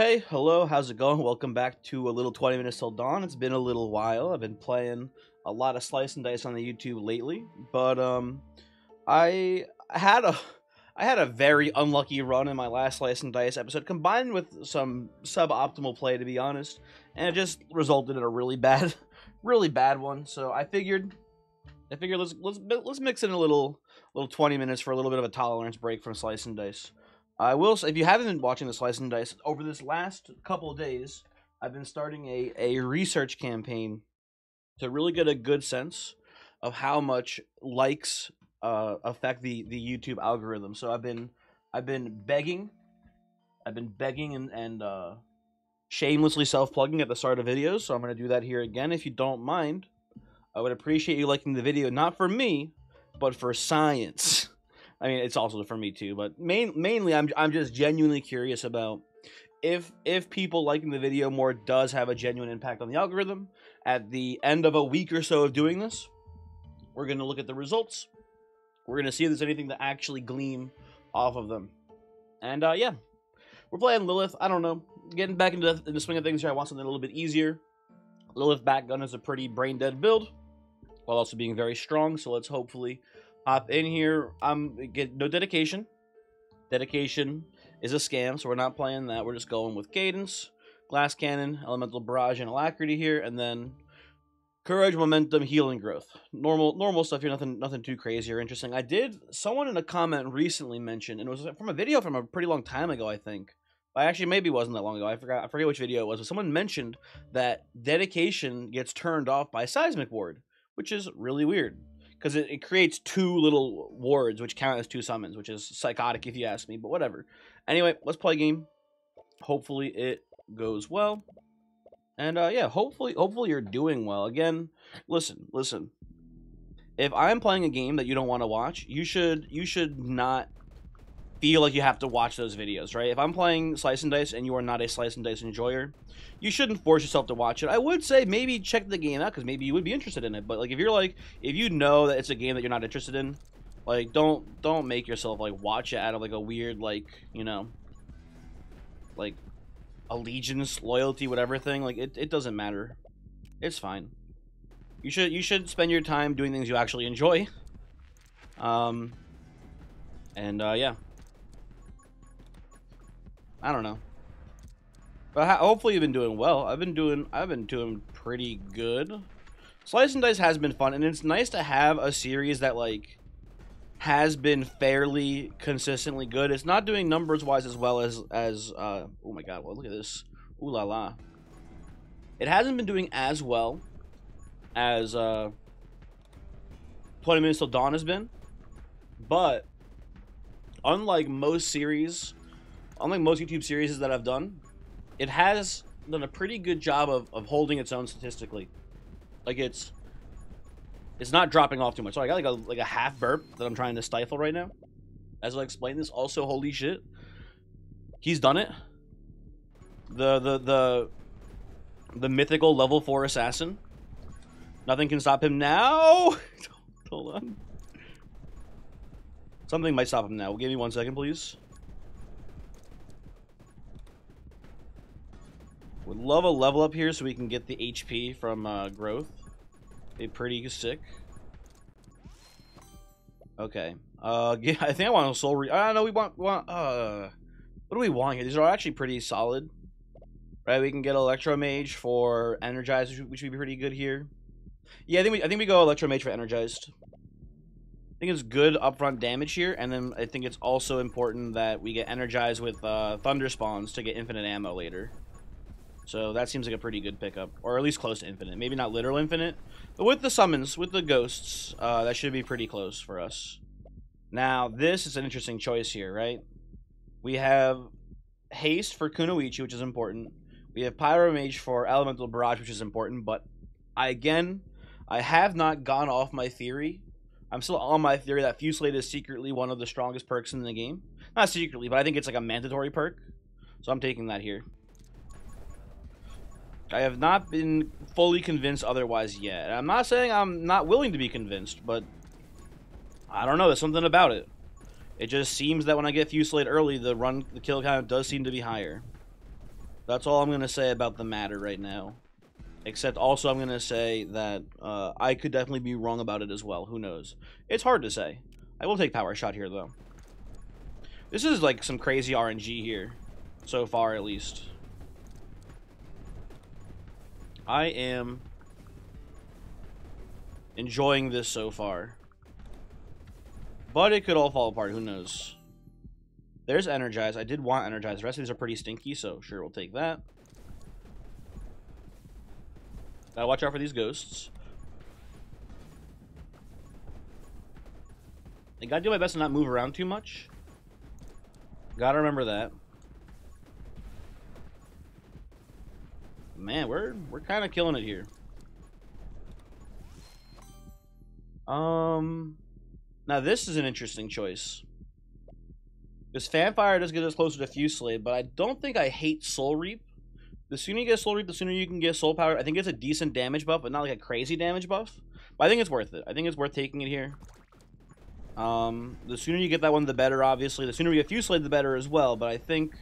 Hey, hello, how's it going? Welcome back to a little 20 minutes till dawn. It's been a little while. I've been playing a lot of slice and dice on the YouTube lately, but um I had a I had a very unlucky run in my last slice and dice episode combined with some suboptimal play to be honest, and it just resulted in a really bad really bad one. So I figured I figured let's let's let's mix in a little little 20 minutes for a little bit of a tolerance break from slice and dice. I will say, if you haven't been watching the Slice and Dice, over this last couple of days, I've been starting a, a research campaign to really get a good sense of how much likes uh, affect the, the YouTube algorithm. So I've been I've been begging, I've been begging and, and uh, shamelessly self plugging at the start of videos. So I'm going to do that here again. If you don't mind, I would appreciate you liking the video, not for me, but for science. I mean, it's also for me too, but main, mainly I'm I'm just genuinely curious about if if people liking the video more does have a genuine impact on the algorithm. At the end of a week or so of doing this, we're going to look at the results. We're going to see if there's anything to actually glean off of them. And uh yeah. We're playing Lilith. I don't know. Getting back into the, the swing of things here, I want something a little bit easier. Lilith Batgun is a pretty brain dead build while also being very strong, so let's hopefully hop in here. I'm get no dedication. Dedication is a scam, so we're not playing that. We're just going with cadence, glass cannon, elemental barrage, and alacrity here, and then courage, momentum, healing, growth. Normal, normal stuff here. Nothing, nothing too crazy or interesting. I did. Someone in a comment recently mentioned, and it was from a video from a pretty long time ago, I think. I actually maybe wasn't that long ago. I forgot. I forget which video it was. But someone mentioned that dedication gets turned off by seismic ward, which is really weird because it, it creates two little wards which count as two summons, which is psychotic if you ask me, but whatever. Anyway, let's play game. Hopefully it goes well. And uh, yeah, hopefully hopefully you're doing well. Again, listen, listen. If I'm playing a game that you don't want to watch, you should you should not feel like you have to watch those videos, right? If I'm playing Slice and Dice and you are not a Slice and Dice enjoyer, you shouldn't force yourself to watch it. I would say maybe check the game out because maybe you would be interested in it. But like if you're like if you know that it's a game that you're not interested in, like don't don't make yourself like watch it out of like a weird like you know like allegiance, loyalty, whatever thing. Like it, it doesn't matter. It's fine. You should you should spend your time doing things you actually enjoy. Um and uh yeah. I don't know. But hopefully you've been doing well. I've been doing I've been doing pretty good. Slice and Dice has been fun, and it's nice to have a series that like has been fairly consistently good. It's not doing numbers wise as well as as uh oh my god, well look at this. Ooh la la. It hasn't been doing as well as uh 20 minutes till dawn has been. But unlike most series, unlike most YouTube series that I've done, it has done a pretty good job of, of holding its own statistically. Like it's it's not dropping off too much. So I got like a like a half burp that I'm trying to stifle right now. As I explain this, also holy shit. He's done it. The the the the mythical level 4 assassin. Nothing can stop him now. Hold on. Something might stop him now. Give me one second, please. Would love a level up here so we can get the HP from uh, growth. Be pretty sick. Okay. Uh, yeah, I think I want a soul re- I don't know, we want, want, uh... What do we want here? These are actually pretty solid. Right, we can get Electro Mage for Energized, which would be pretty good here. Yeah, I think we, I think we go Electro Mage for Energized. I think it's good upfront damage here, and then I think it's also important that we get Energized with uh, Thunder Spawns to get infinite ammo later. So that seems like a pretty good pickup, or at least close to infinite. Maybe not literal infinite, but with the summons, with the ghosts, uh, that should be pretty close for us. Now, this is an interesting choice here, right? We have haste for Kunoichi, which is important. We have Pyro Mage for Elemental Barrage, which is important, but I, again, I have not gone off my theory. I'm still on my theory that Fusillade is secretly one of the strongest perks in the game. Not secretly, but I think it's like a mandatory perk. So I'm taking that here. I have not been fully convinced otherwise yet. I'm not saying I'm not willing to be convinced, but I don't know. There's something about it. It just seems that when I get Fusillade early, the run, the kill count does seem to be higher. That's all I'm going to say about the matter right now. Except also I'm going to say that uh, I could definitely be wrong about it as well. Who knows? It's hard to say. I will take Power Shot here, though. This is like some crazy RNG here. So far, at least. I am enjoying this so far. But it could all fall apart. Who knows? There's Energize. I did want Energize. The rest of these are pretty stinky, so sure, we'll take that. Gotta watch out for these ghosts. I gotta do my best to not move around too much. Gotta remember that. Man, we're we're kind of killing it here. Um, now this is an interesting choice. Because Fanfire does get us closer to Fusillade, but I don't think I hate Soul Reap. The sooner you get Soul Reap, the sooner you can get Soul Power. I think it's a decent damage buff, but not like a crazy damage buff. But I think it's worth it. I think it's worth taking it here. Um, the sooner you get that one, the better, obviously. The sooner we get Fusillade, the better as well. But I think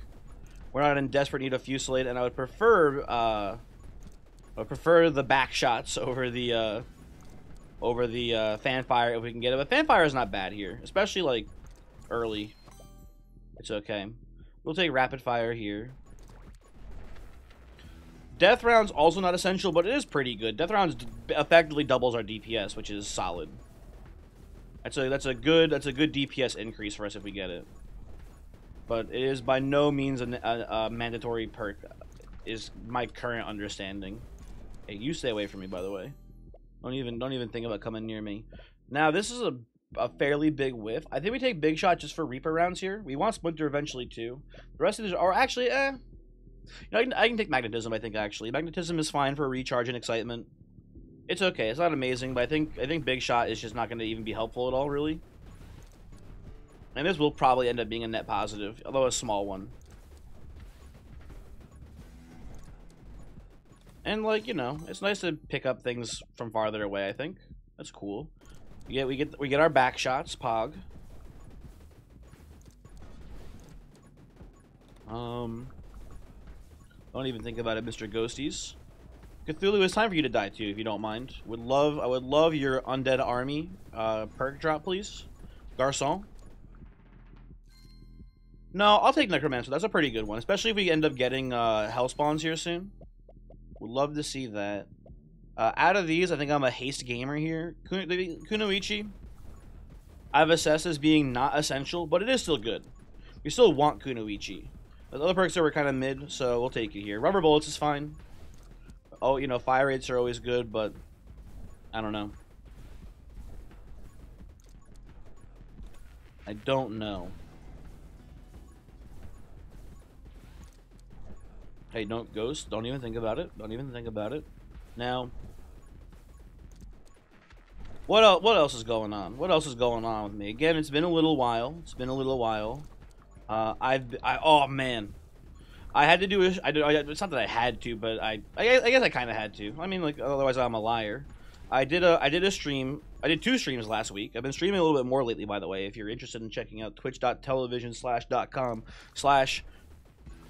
we're not in desperate need of Fusillade, and I would prefer, uh, I prefer the back shots over the, uh, over the, uh, Fanfire if we can get it. But Fanfire is not bad here, especially, like, early. It's okay. We'll take Rapid Fire here. Death Round's also not essential, but it is pretty good. Death Rounds effectively doubles our DPS, which is solid. That's a that's a good that's a good DPS increase for us if we get it. But it is by no means a, a, a mandatory perk. Is my current understanding. Hey, you stay away from me, by the way. Don't even don't even think about coming near me. Now this is a a fairly big whiff. I think we take Big Shot just for Reaper rounds here. We want Splinter eventually too. The rest of these are actually, eh. You know, I can, I can take Magnetism. I think actually Magnetism is fine for recharge and excitement. It's okay. It's not amazing, but I think I think Big Shot is just not going to even be helpful at all, really. And this will probably end up being a net positive, although a small one. And like you know, it's nice to pick up things from farther away. I think that's cool. We get we get we get our back shots, Pog. Um, don't even think about it, Mr. Ghosties. Cthulhu, it's time for you to die too, if you don't mind. Would love, I would love your undead army uh, perk drop, please, Garcon. No, I'll take Necromancer. That's a pretty good one, especially if we end up getting uh, Hell Spawns here soon. Would love to see that. Uh, out of these, I think I'm a haste gamer here. Kunoichi, I've assessed as being not essential, but it is still good. We still want Kunoichi. The other perks are kind of mid, so we'll take it here. Rubber bullets is fine. Oh, you know, fire rates are always good, but I don't know. I don't know. Hey, don't ghost. Don't even think about it. Don't even think about it. Now, what what else is going on? What else is going on with me? Again, it's been a little while. It's been a little while. Uh, I've, I, oh man, I had to do it. I did. It's not that I had to, but I, I, I guess I kind of had to. I mean, like, otherwise I'm a liar. I did a, I did a stream. I did two streams last week. I've been streaming a little bit more lately, by the way. If you're interested in checking out twitch.television slash com slash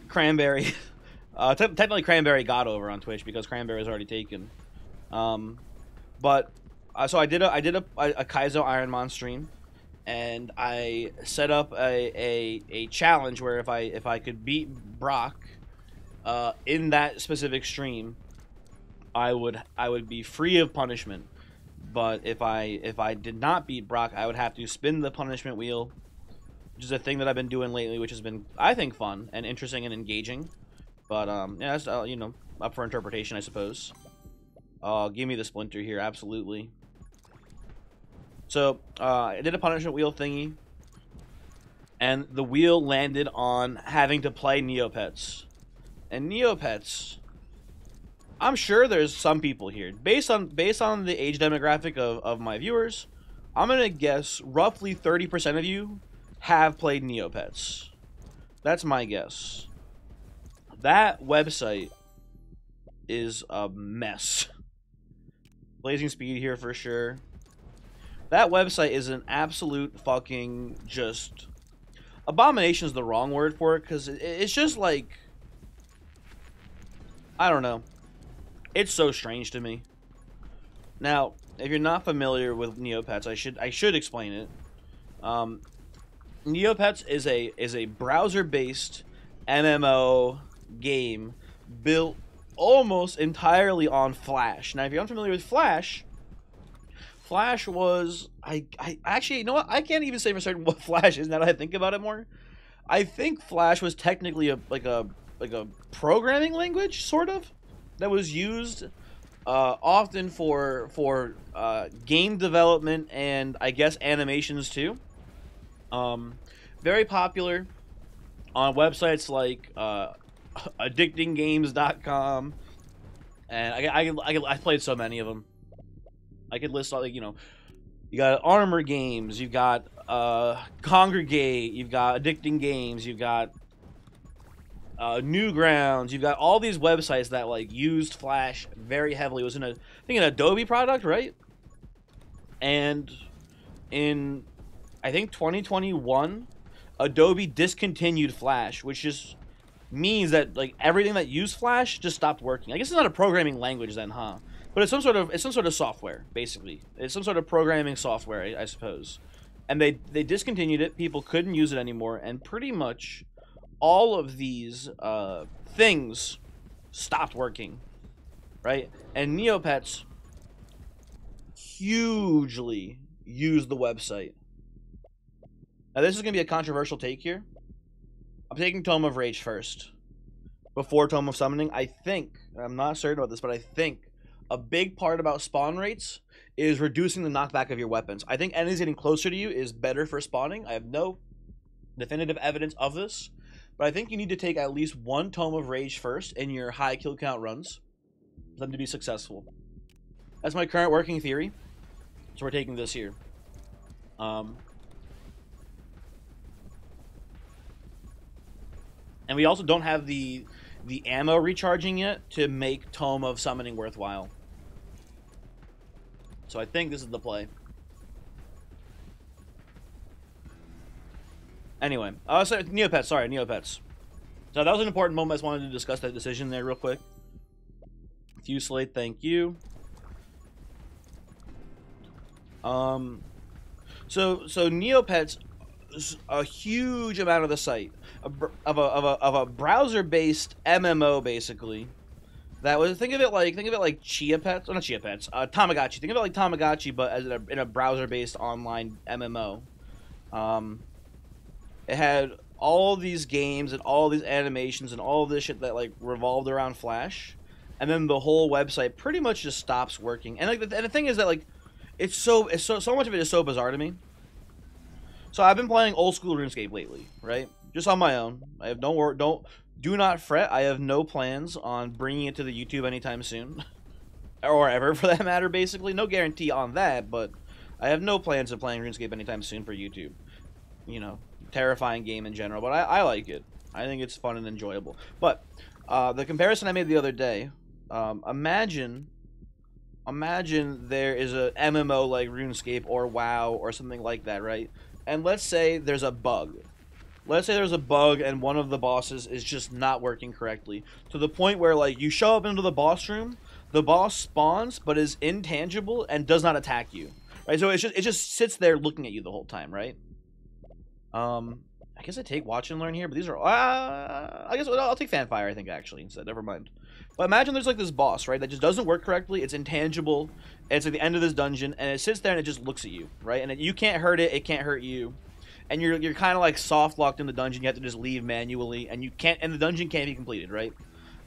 cranberry. Uh, technically, Cranberrygod over on Twitch because Cranberry is already taken. Um, but uh, so I did a I did a, a, Kaizo Ironmon stream, and I set up a, a, a challenge where if I if I could beat Brock, uh, in that specific stream, I would I would be free of punishment. But if I if I did not beat Brock, I would have to spin the punishment wheel, which is a thing that I've been doing lately, which has been I think fun and interesting and engaging. But um, yeah, that's uh, you know up for interpretation, I suppose. Uh, give me the splinter here, absolutely. So, uh, I did a punishment wheel thingy. And the wheel landed on having to play Neopets. And Neopets... I'm sure there's some people here. Based on based on the age demographic of, of my viewers, I'm going to guess roughly 30% of you have played Neopets. That's my guess. That website is a mess. Blazing speed here for sure. That website is an absolute fucking just abomination is the wrong word for it because it's just like I don't know. It's so strange to me. Now, if you're not familiar with Neopets, I should I should explain it. Um, Neopets is a is a browser-based MMO game built almost entirely on Flash. Now, if you're unfamiliar with Flash, Flash was I I actually you know what I can't even say for certain what Flash is now that I think about it more. I think Flash was technically a like a like a programming language sort of that was used uh, often for for uh, game development and I guess animations too. Um, very popular on websites like uh, addictinggames.com and I, I, I, I played so many of them i could list all like you know you got armor games you've got uh Kongregate you've got addicting games you've got uh, Newgrounds. You've got all these websites that like used Flash very heavily. It was in a I think an Adobe product, right? And in I think 2021, Adobe discontinued Flash, which just means that like everything that used Flash just stopped working. I guess it's not a programming language then, huh? But it's some sort of it's some sort of software, basically. It's some sort of programming software, I, I suppose. And they they discontinued it. People couldn't use it anymore, and pretty much all of these uh, things stopped working, right? And Neopets hugely used the website. Now this is gonna be a controversial take here. I'm taking Tome of Rage first. Before Tome of Summoning, I think, I'm not certain about this, but I think a big part about spawn rates is reducing the knockback of your weapons. I think enemies getting closer to you is better for spawning. I have no definitive evidence of this, but I think you need to take at least one Tome of Rage first in your high kill count runs for them to be successful. That's my current working theory. So we're taking this here. Um, and we also don't have the the ammo recharging yet to make Tome of Summoning worthwhile. So I think this is the play. Anyway, uh, so Neopets, sorry, Neopets. So that was an important moment. I just wanted to discuss that decision there real quick. Fusillade, thank you. Um, so so Neopets, a huge amount of the site of a of a of a browser-based MMO basically. That was think of it like think of it like Chia Pets, or not Chia Pets, uh, Tamagotchi. Think of it like Tamagotchi, but as a, in a browser-based online MMO. Um, it had all these games and all these animations and all this shit that like revolved around Flash, and then the whole website pretty much just stops working. And like the, and the thing is that like it's so it's so so much of it is so bizarre to me. So I've been playing old school RuneScape lately, right? Just on my own. I have no work. Don't do not fret. I have no plans on bringing it to the YouTube anytime soon, or ever for that matter. Basically, no guarantee on that, but I have no plans of playing RuneScape anytime soon for YouTube. You know, terrifying game in general, but I, I like it. I think it's fun and enjoyable. But uh, the comparison I made the other day, um, imagine, imagine there is a MMO like RuneScape or WoW or something like that, right? And let's say there's a bug. Let's say there's a bug and one of the bosses is just not working correctly to the point where like you show up into the boss room, the boss spawns but is intangible and does not attack you. Right? So it just it just sits there looking at you the whole time, right? Um, I guess I take watch and learn here, but these are. Uh, I guess I'll take fanfire. I think actually instead. Never mind. But imagine there's like this boss, right? That just doesn't work correctly. It's intangible. It's at the end of this dungeon, and it sits there and it just looks at you, right? And it, you can't hurt it. It can't hurt you. And you're you're kind of like soft locked in the dungeon. You have to just leave manually, and you can't. And the dungeon can't be completed, right?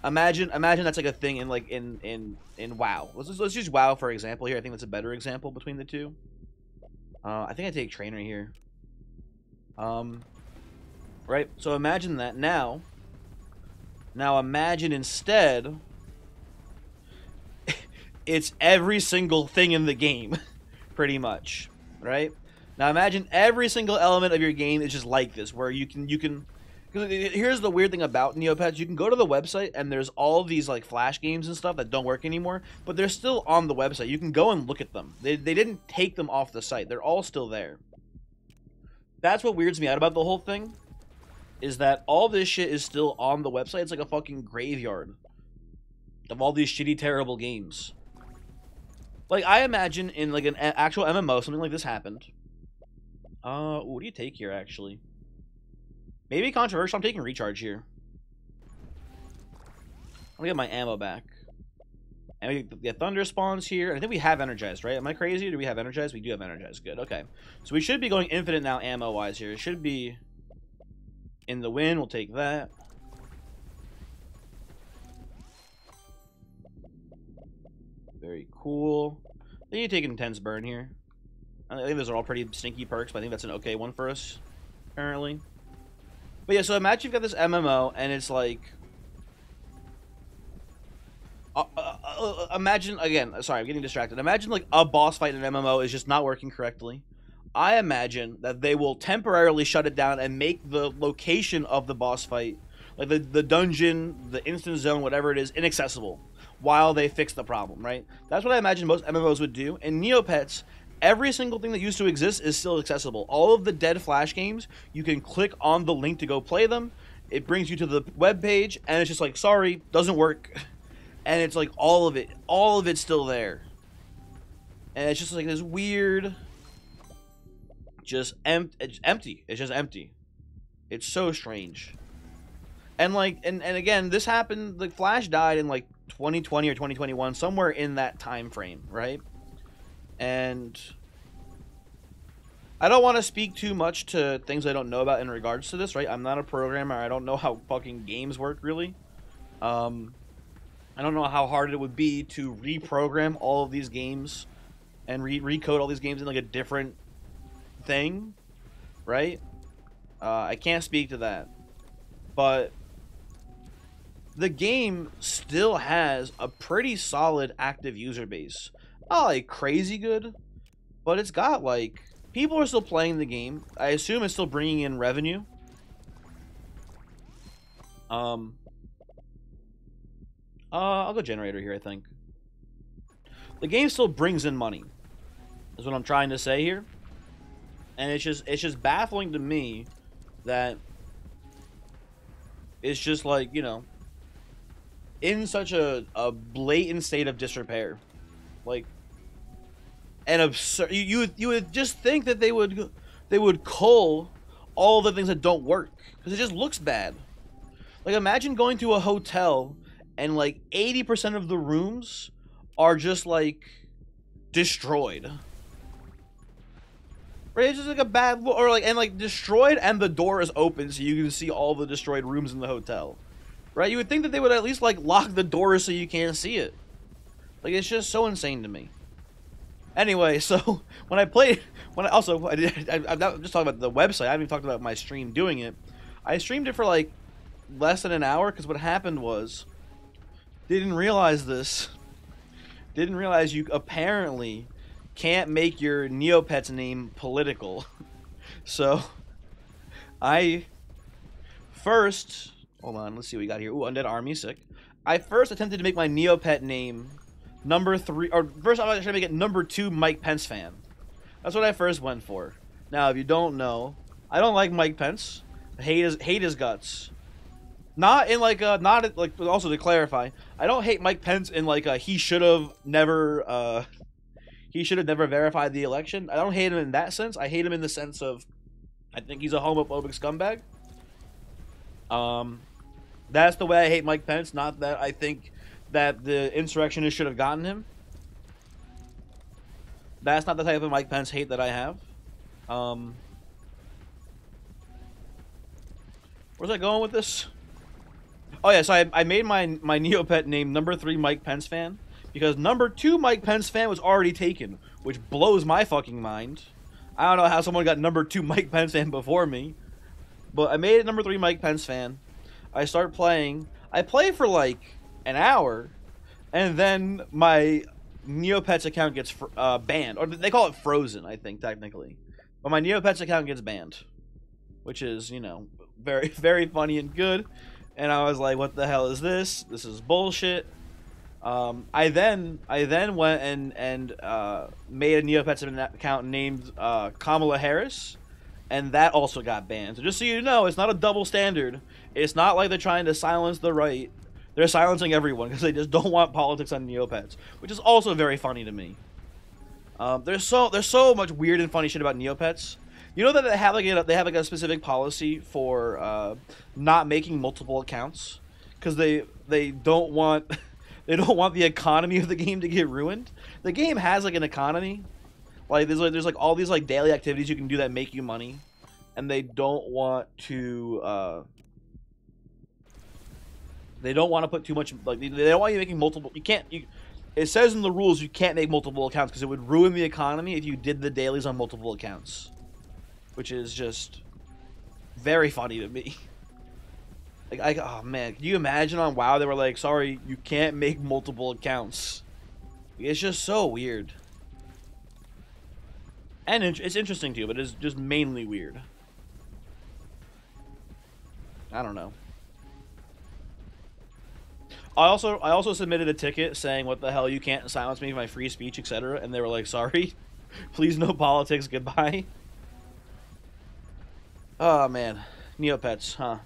Imagine imagine that's like a thing in like in in in WoW. Let's just, let's use WoW for example here. I think that's a better example between the two. Uh, I think I take trainer here. Um, right? So imagine that now. Now imagine instead it's every single thing in the game, pretty much, right? Now imagine every single element of your game is just like this, where you can you can. Here's the weird thing about Neopets: you can go to the website and there's all these like flash games and stuff that don't work anymore, but they're still on the website. You can go and look at them. They they didn't take them off the site. They're all still there. That's what weirds me out about the whole thing. Is that all this shit is still on the website. It's like a fucking graveyard. of all these shitty, terrible games. Like, I imagine in, like, an actual MMO, something like this happened. Uh, what do you take here, actually? Maybe controversial. I'm taking recharge here. I'll get my ammo back. And we get thunder spawns here. I think we have energized, right? Am I crazy? Do we have energized? We do have energized. Good. Okay. So we should be going infinite now ammo-wise here. It should be in the wind. We'll take that. Very cool. Then you take intense burn here. I think those are all pretty stinky perks, but I think that's an okay one for us currently. But yeah, so imagine you've got this MMO and it's like uh, uh, uh, imagine again. Sorry, I'm getting distracted. Imagine like a boss fight in an MMO is just not working correctly. I imagine that they will temporarily shut it down and make the location of the boss fight, like the the dungeon, the instant zone, whatever it is, inaccessible while they fix the problem, right? That's what I imagine most MMOs would do. In Neopets, every single thing that used to exist is still accessible. All of the dead Flash games, you can click on the link to go play them. It brings you to the web page, and it's just like, sorry, doesn't work. And it's like all of it, all of it's still there. And it's just like this weird, just em- it's empty. It's just empty. It's so strange. And like, and, and again, this happened, like Flash died in like 2020 or 2021, somewhere in that time frame, right? And I don't want to speak too much to things I don't know about in regards to this, right? I'm not a programmer. I don't know how fucking games work, really. Um, I don't know how hard it would be to reprogram all of these games and re recode all these games in like a different thing, right? Uh, I can't speak to that. But the game still has a pretty solid active user base. Not like crazy good, but it's got like people are still playing the game. I assume it's still bringing in revenue. Um, uh, I'll go generator here. I think the game still brings in money. Is what I'm trying to say here, and it's just it's just baffling to me that it's just like you know in such a, a blatant state of disrepair. Like, and absurd. You, you, you would just think that they would they would cull all the things that don't work because it just looks bad. Like, imagine going to a hotel and like 80% of the rooms are just like destroyed. Right? It's just like a bad or like and like destroyed and the door is open so you can see all the destroyed rooms in the hotel. Right? You would think that they would at least, like, lock the door so you can't see it. Like, it's just so insane to me. Anyway, so, when I played... When I also... I did, I, I'm just talking about the website. I haven't even talked about my stream doing it. I streamed it for, like, less than an hour, because what happened was... Didn't realize this. Didn't realize you apparently can't make your Neopets name political. so, I... First Hold on, let's see what we got here. Ooh, Undead Army, sick. I first attempted to make my Neopet name number three, or first I was trying to make it number two Mike Pence fan. That's what I first went for. Now, if you don't know, I don't like Mike Pence. hate his hate his guts. Not in like a not like also to clarify, I don't hate Mike Pence in like a he should have never uh he should have never verified the election. I don't hate him in that sense. I hate him in the sense of I think he's a homophobic scumbag. Um that's the way I hate Mike Pence. Not that I think that the insurrectionists should have gotten him. That's not the type of Mike Pence hate that I have. Um, where's I going with this? Oh yeah, so I, I made my my Neopet name number three Mike Pence fan because number two Mike Pence fan was already taken, which blows my fucking mind. I don't know how someone got number two Mike Pence fan before me, but I made it number three Mike Pence fan. I start playing. I play for like an hour, and then my Neopets account gets uh, banned, or they call it frozen. I think technically, but my Neopets account gets banned, which is you know very very funny and good. And I was like, "What the hell is this? This is bullshit." Um, I then I then went and and uh, made a Neopets account named uh, Kamala Harris, and that also got banned. So just so you know, it's not a double standard. It's not like they're trying to silence the right. They're silencing everyone because they just don't want politics on Neopets, which is also very funny to me. Um, there's so there's so much weird and funny shit about Neopets. You know that they have like a, they have like a specific policy for uh, not making multiple accounts because they they don't want they don't want the economy of the game to get ruined. The game has like an economy, like there's like there's like all these like daily activities you can do that make you money, and they don't want to. Uh, they don't want to put too much like they don't want you making multiple. You can't. You, it says in the rules you can't make multiple accounts because it would ruin the economy if you did the dailies on multiple accounts, which is just very funny to me. Like, I, oh man, can you imagine on WoW they were like, sorry, you can't make multiple accounts. It's just so weird. And it's interesting too, but it's just mainly weird. I don't know. I also I also submitted a ticket saying what the hell you can't silence me my free speech etc. And they were like sorry, please no politics goodbye. Oh man, Neopets, huh?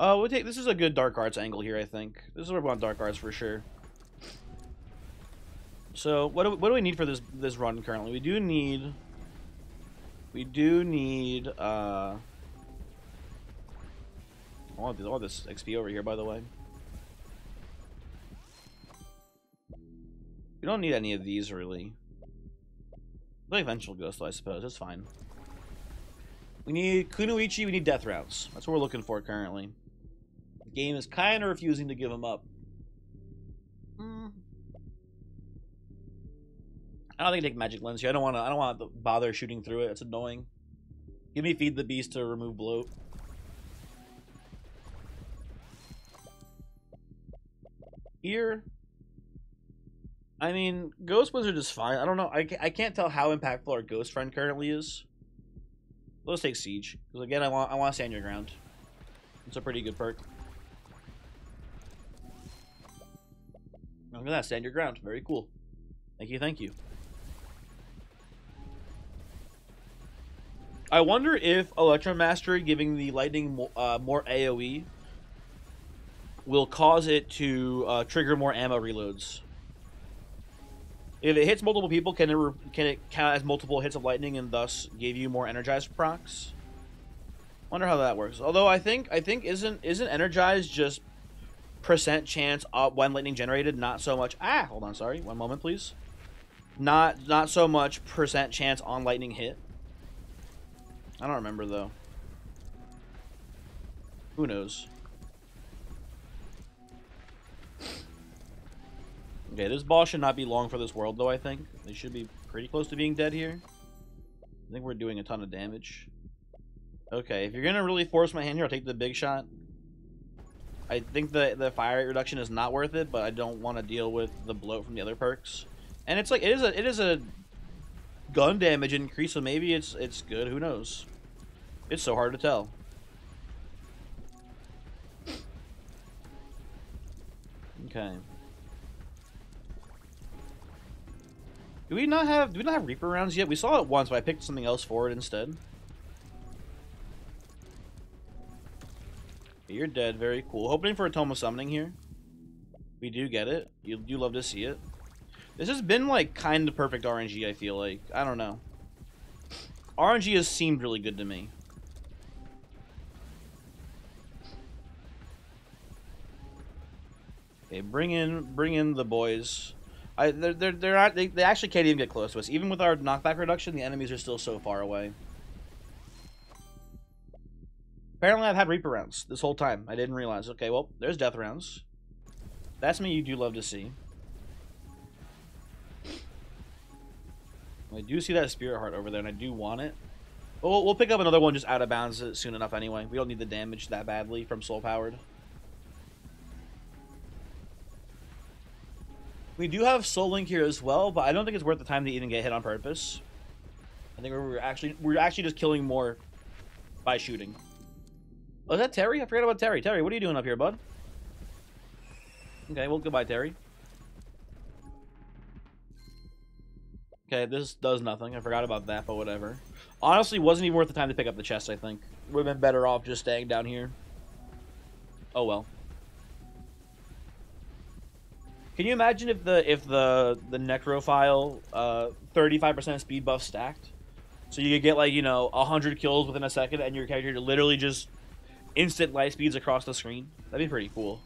Uh, we'll take, this is a good Dark Arts angle here, I think. This is where we want Dark Arts for sure. So, what do, what do we need for this this run currently? We do need... We do need, uh... Want, this, want this XP over here, by the way. We don't need any of these, really. The eventual Ghost, I suppose. It's fine. We need Kunoichi, we need Death Rounds. That's what we're looking for currently. The game is kind of refusing to give him up. Mm. I don't think I take Magic Lens here. I don't want to. I don't want to bother shooting through it. It's annoying. Give me Feed the Beast to remove bloat. Here, I mean, Ghost Wizard is fine. I don't know. I, I can't tell how impactful our Ghost Friend currently is. Let's take Siege. Because again, I want I want to stand your ground. It's a pretty good perk. Look at that, stand your ground. Very cool. Thank you, thank you. I wonder if Electromastery giving the lightning uh, more AoE will cause it to uh, trigger more ammo reloads. If it hits multiple people, can it can it count as multiple hits of lightning and thus give you more energized procs? Wonder how that works. Although I think I think isn't isn't energized just percent chance of when lightning generated, not so much. Ah, hold on, sorry. One moment, please. Not not so much percent chance on lightning hit. I don't remember though. Who knows? Okay, this boss should not be long for this world though, I think. They should be pretty close to being dead here. I think we're doing a ton of damage. Okay, if you're gonna really force my hand here, I'll take the big shot. I think the the fire rate reduction is not worth it, but I don't want to deal with the bloat from the other perks. And it's like it is a it is a gun damage increase, so maybe it's it's good. Who knows? It's so hard to tell. Okay. Do we not have do we not have Reaper rounds yet? We saw it once, but I picked something else for it instead. You're dead. Very cool. Hoping for a Tome of Summoning here. We do get it. You do love to see it. This has been, like, kind of perfect RNG, I feel like. I don't know. RNG has seemed really good to me. Okay, bring in, bring in the boys. I, they're, they're, they're not, they, they actually can't even get close to us. Even with our knockback reduction, the enemies are still so far away. Apparently I've had Reaper rounds this whole time. I didn't realize. Okay, well, there's death rounds. That's me you do love to see. I do see that spirit heart over there, and I do want it. But we'll, we'll pick up another one just out of bounds soon enough anyway. We don't need the damage that badly from soul powered. We do have Soul Link here as well, but I don't think it's worth the time to even get hit on purpose. I think we're actually we're actually just killing more by shooting. Oh, is that Terry? I forgot about Terry. Terry, what are you doing up here, bud? Okay, well, goodbye, Terry. Okay, this does nothing. I forgot about that, but whatever. Honestly, wasn't even worth the time to pick up the chest, I think. would have been better off just staying down here. Oh well. Can you imagine if the if the the necrophile uh 35% speed buff stacked? So you could get like, you know, 100 kills within a second and your character literally just instant light speeds across the screen. That'd be pretty cool.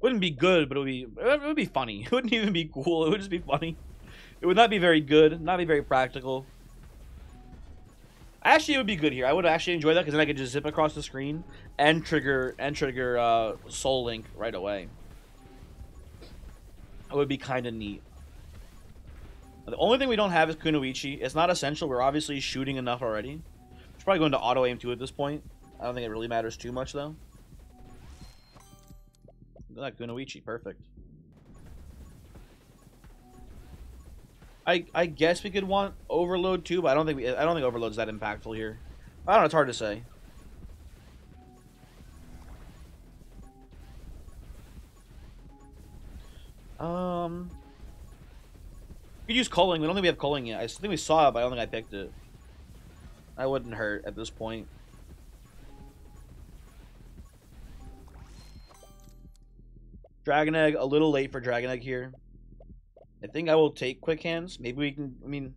Wouldn't be good, but it would be it would be funny. It wouldn't even be cool. It would just be funny. It would not be very good, not be very practical. Actually, it would be good here. I would actually enjoy that because then I could just zip across the screen and trigger and trigger uh, Soul Link right away. It would be kind of neat. The only thing we don't have is Kunoichi. It's not essential. We're obviously shooting enough already. It's probably going to auto aim too at this point. I don't think it really matters too much though. Look at that Kunoichi, perfect. I I guess we could want overload too, but I don't think we, I don't think overload's that impactful here. I don't know. It's hard to say. Um, we could use culling. We don't think we have culling yet. I think we saw it, but I don't think I picked it. I wouldn't hurt at this point. Dragon Egg, a little late for Dragon Egg here. I think I will take quick hands. Maybe we can, I mean,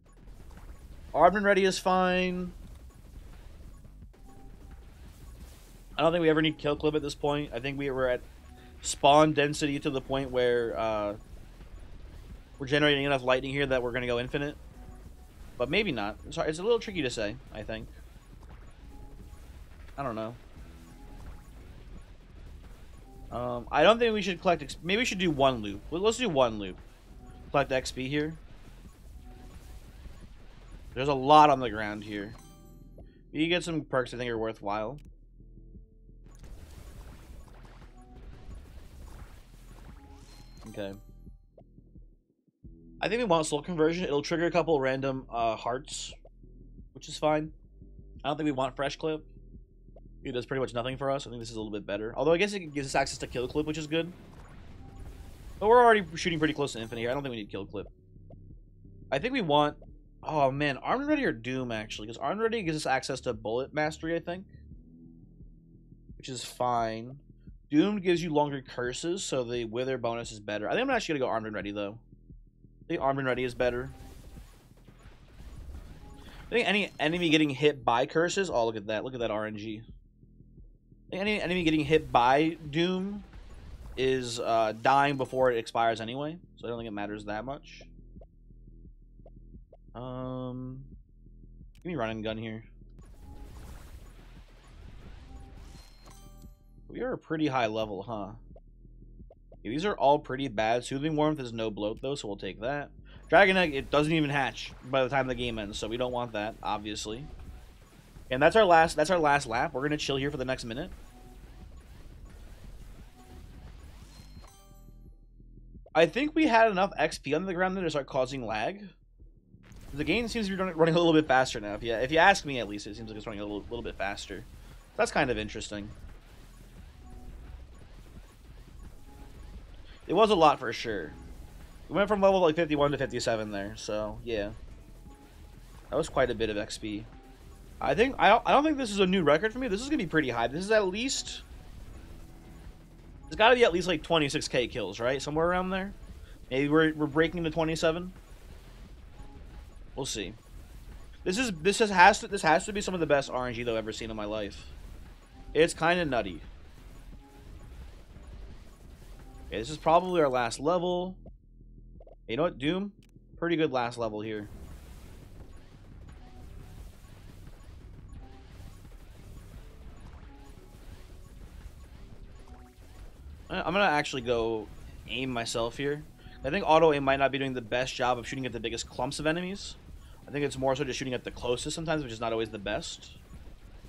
and ready is fine. I don't think we ever need kill clip at this point. I think we were at spawn density to the point where uh, we're generating enough lightning here that we're going to go infinite. But maybe not. It's, it's a little tricky to say, I think. I don't know. Um, I don't think we should collect... Maybe we should do one loop. Let's do one loop. Collect XP here. There's a lot on the ground here. You get some perks I think are worthwhile. Okay. I think we want soul conversion. It'll trigger a couple random uh, hearts, which is fine. I don't think we want fresh clip. It does pretty much nothing for us. I think this is a little bit better. Although I guess it gives us access to kill clip, which is good. But we're already shooting pretty close to infinite here. I don't think we need kill clip. I think we want... Oh, man. Armed Ready or Doom, actually. Because Armed Ready gives us access to Bullet Mastery, I think. Which is fine. Doom gives you longer curses, so the Wither bonus is better. I think I'm actually going to go Armed and Ready, though. I think Armed and Ready is better. I think any enemy getting hit by curses... Oh, look at that. Look at that RNG any enemy getting hit by Doom is uh, dying before it expires anyway, so I don't think it matters that much. Um, give me running gun here. We are a pretty high level, huh? Yeah, these are all pretty bad. Soothing Warmth is no bloat, though, so we'll take that. Dragon Egg, it doesn't even hatch by the time the game ends, so we don't want that, obviously. And that's our last that's our last lap. We're gonna chill here for the next minute. I think we had enough XP on the ground there to start causing lag. The game seems to be running a little bit faster now. If you, if you ask me, at least, it seems like it's running a little, little bit faster. That's kind of interesting. It was a lot for sure. We went from level like 51 to 57 there, so yeah. That was quite a bit of XP. I think I don't I don't think this is a new record for me. This is gonna be pretty high. This is at least it's got to be at least like 26k kills, right? Somewhere around there. Maybe we're we're breaking the 27. We'll see. This is this has, has to this has to be some of the best RNG though I've ever seen in my life. It's kind of nutty. Okay, this is probably our last level. You know what, Doom? Pretty good last level here. I'm gonna actually go aim myself here. I think auto aim might not be doing the best job of shooting at the biggest clumps of enemies. I think it's more so just shooting at the closest sometimes, which is not always the best.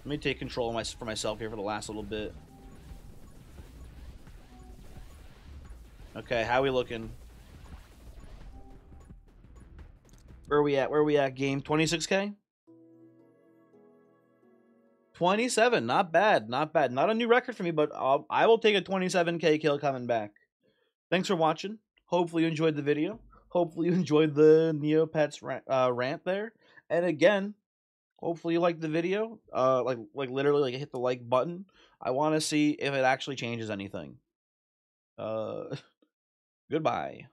Let me take control my, for myself here for the last little bit. Okay, how are we looking? Where are we at? Where are we at, game? 26k? 27, not bad, not bad. Not a new record for me, but I'll, I will take a 27k kill coming back. Thanks for watching. Hopefully you enjoyed the video. Hopefully you enjoyed the Neopets rant, uh, rant there. And again, Hopefully you liked the video. Uh, like like literally like hit the like button. I want to see if it actually changes anything. Uh, goodbye.